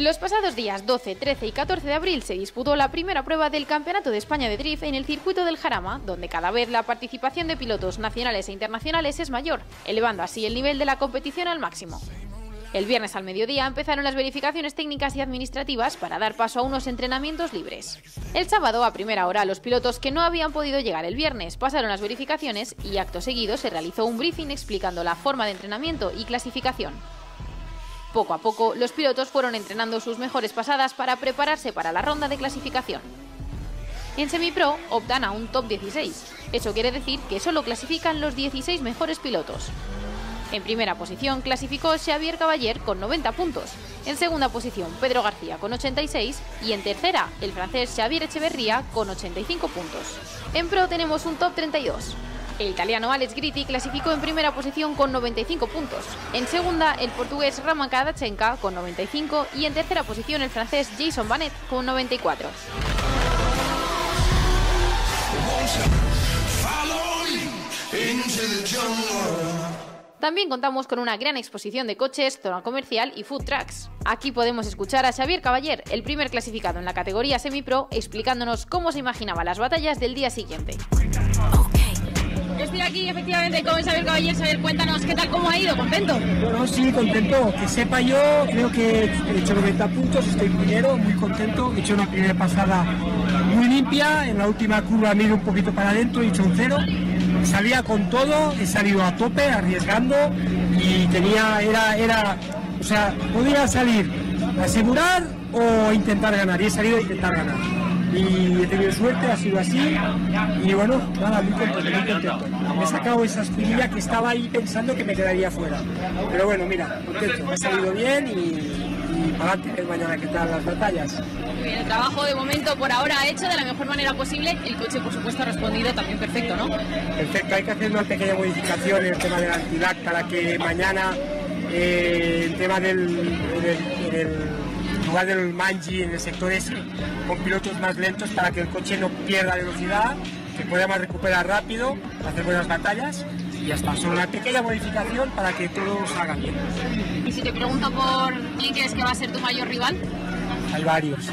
Los pasados días 12, 13 y 14 de abril se disputó la primera prueba del Campeonato de España de Drift en el circuito del Jarama, donde cada vez la participación de pilotos nacionales e internacionales es mayor, elevando así el nivel de la competición al máximo. El viernes al mediodía empezaron las verificaciones técnicas y administrativas para dar paso a unos entrenamientos libres. El sábado, a primera hora, los pilotos que no habían podido llegar el viernes pasaron las verificaciones y acto seguido se realizó un briefing explicando la forma de entrenamiento y clasificación. Poco a poco, los pilotos fueron entrenando sus mejores pasadas para prepararse para la ronda de clasificación. En Semipro optan a un top 16. Eso quiere decir que solo clasifican los 16 mejores pilotos. En primera posición clasificó Xavier Caballer con 90 puntos. En segunda posición Pedro García con 86 y en tercera el francés Xavier Echeverría con 85 puntos. En Pro tenemos un top 32. El italiano Alex Gritti clasificó en primera posición con 95 puntos. En segunda, el portugués Raman Kadachenka con 95 y en tercera posición el francés Jason Banet con 94. También contamos con una gran exposición de coches, zona comercial y food trucks. Aquí podemos escuchar a Xavier Caballer, el primer clasificado en la categoría semi-pro, explicándonos cómo se imaginaba las batallas del día siguiente. Estoy aquí efectivamente con Isabel Caballero. Isabel, cuéntanos qué tal, cómo ha ido, ¿contento? Bueno, sí, contento. Que sepa yo, creo que he hecho 90 puntos, estoy primero, muy contento. He hecho una primera pasada muy limpia, en la última curva me un poquito para adentro, he hecho un cero. Salía con todo, he salido a tope, arriesgando y tenía, era, era, o sea, podía salir a asegurar o intentar ganar y he salido a intentar ganar y he tenido suerte, ha sido así y bueno, nada, muy contento, muy contento. Me he sacado esa espinilla que estaba ahí pensando que me quedaría fuera. Pero bueno, mira, contento, ha salido bien y, y para adelante, mañana qué tal las batallas. El trabajo de momento por ahora ha hecho de la mejor manera posible. El coche, por supuesto, ha respondido también perfecto, ¿no? Perfecto, hay que hacer una pequeña modificación en el tema de la para que mañana eh, el tema del, del, del lugar del Manji en el sector S con pilotos más lentos para que el coche no pierda velocidad, que podamos recuperar rápido, hacer buenas batallas y ya está. Solo una pequeña modificación para que todo salga bien. Y si te pregunto por quién crees que va a ser tu mayor rival. Hay varios,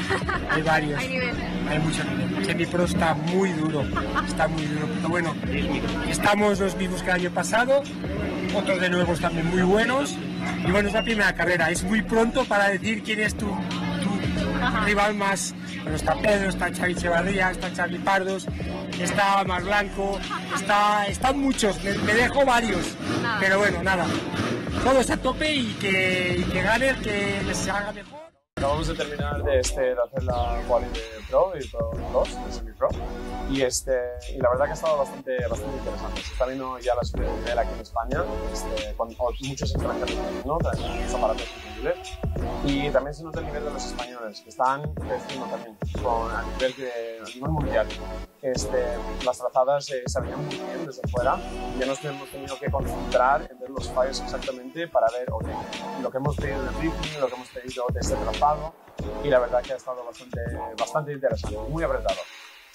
hay varios. hay nivel. Hay mucho nivel. Semipro está muy duro, está muy duro. Pero bueno, estamos los mismos que el año pasado, otros de nuevos también muy buenos. Y bueno, es la primera carrera, es muy pronto para decir quién es tu, tu rival más. Bueno, está Pedro, está Xavi Echevarría, está Xavi Pardos, está Mar Blanco, está, están muchos, me, me dejo varios. Pero bueno, nada, todos a tope y que, y que gane que les haga mejor. Acabamos de terminar de, este, de hacer la quali de Pro y Pro 2, de Semi Pro, y, este, y la verdad que ha estado bastante, bastante interesante. Se está viendo ya la subida de nivel aquí en España, este, con muchos extranjeros, ¿no? Traen aparatos increíbles. Y también se nota el nivel de los españoles, que están creciendo también con, a, nivel de, a nivel mundial. Este, las trazadas eh, se veían muy bien desde fuera, ya nos hemos tenido que concentrar en ver los fallos exactamente para ver okay, lo que hemos pedido del briefing, lo que hemos pedido de este trazado, y la verdad que ha estado bastante, bastante interesante, muy apretado.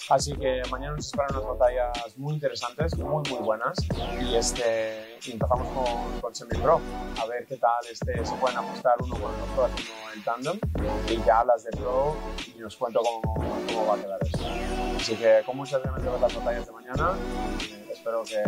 Así que mañana nos esperan unas batallas muy interesantes, muy muy buenas. Y, este, y empezamos con, con Semi Pro, a ver qué tal este, se pueden ajustar uno con el otro haciendo el tándem. Y ya las de Pro, y os cuento cómo, cómo va a quedar eso. Así que con muchas ganas de ver las batallas de mañana. Y espero que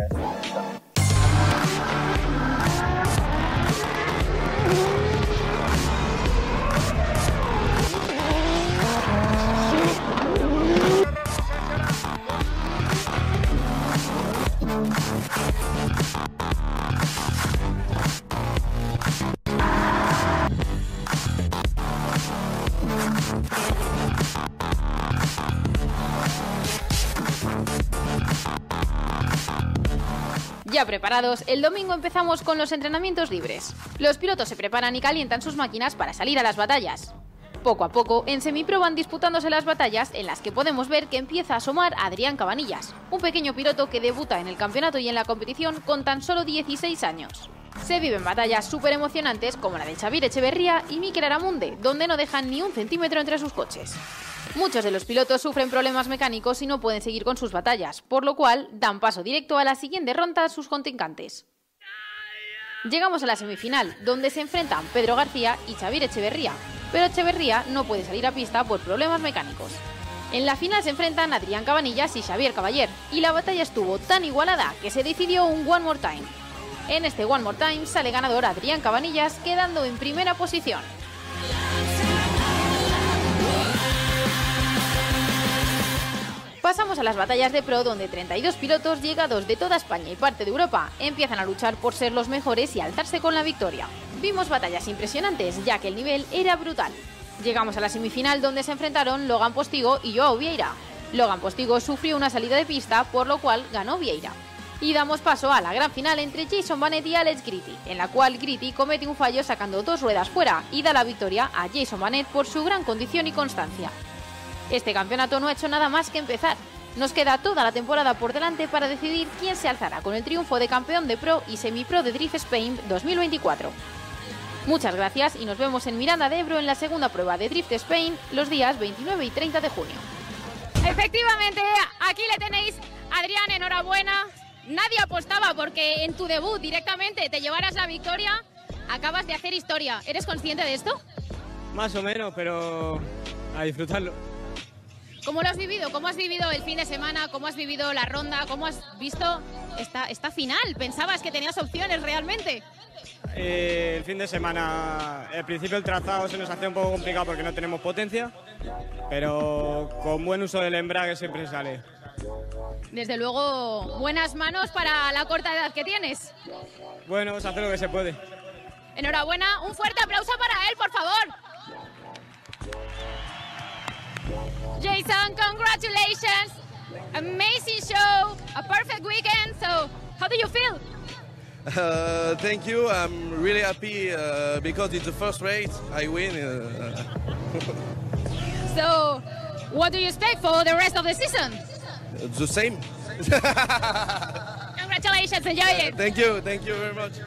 Ya preparados, el domingo empezamos con los entrenamientos libres. Los pilotos se preparan y calientan sus máquinas para salir a las batallas. Poco a poco, en semipro van disputándose las batallas en las que podemos ver que empieza a asomar Adrián Cabanillas, un pequeño piloto que debuta en el campeonato y en la competición con tan solo 16 años. Se viven batallas súper emocionantes como la de Xavier Echeverría y Mikel Aramunde, donde no dejan ni un centímetro entre sus coches. Muchos de los pilotos sufren problemas mecánicos y no pueden seguir con sus batallas, por lo cual dan paso directo a la siguiente ronda a sus contrincantes. Llegamos a la semifinal, donde se enfrentan Pedro García y Xavier Echeverría, pero Echeverría no puede salir a pista por problemas mecánicos. En la final se enfrentan Adrián Cabanillas y Xavier Caballer, y la batalla estuvo tan igualada que se decidió un One More Time. En este One More Time sale ganador Adrián Cabanillas, quedando en primera posición. Pasamos a las batallas de pro donde 32 pilotos llegados de toda España y parte de Europa empiezan a luchar por ser los mejores y alzarse con la victoria. Vimos batallas impresionantes ya que el nivel era brutal. Llegamos a la semifinal donde se enfrentaron Logan Postigo y Joao Vieira. Logan Postigo sufrió una salida de pista por lo cual ganó Vieira. Y damos paso a la gran final entre Jason Bannett y Alex Gritty, en la cual Gritty comete un fallo sacando dos ruedas fuera y da la victoria a Jason Bannett por su gran condición y constancia. Este campeonato no ha hecho nada más que empezar. Nos queda toda la temporada por delante para decidir quién se alzará con el triunfo de campeón de Pro y Semi-Pro de Drift Spain 2024. Muchas gracias y nos vemos en Miranda de Ebro en la segunda prueba de Drift Spain los días 29 y 30 de junio. Efectivamente, aquí le tenéis. Adrián, enhorabuena. Nadie apostaba porque en tu debut directamente te llevaras la victoria. Acabas de hacer historia. ¿Eres consciente de esto? Más o menos, pero a disfrutarlo. ¿Cómo lo has vivido? ¿Cómo has vivido el fin de semana? ¿Cómo has vivido la ronda? ¿Cómo has visto esta, esta final? ¿Pensabas que tenías opciones realmente? Eh, el fin de semana, al principio el trazado se nos hace un poco complicado porque no tenemos potencia, pero con buen uso del embrague siempre sale. Desde luego, buenas manos para la corta edad que tienes. Bueno, se hace lo que se puede. Enhorabuena, un fuerte aplauso Congratulations. Amazing show, a perfect weekend. So, how do you feel? Uh, thank you. I'm really happy uh, because it's the first race I win. Uh, so, what do you expect for the rest of the season? the same. Congratulations, enjoy it. Thank you. Thank you very much.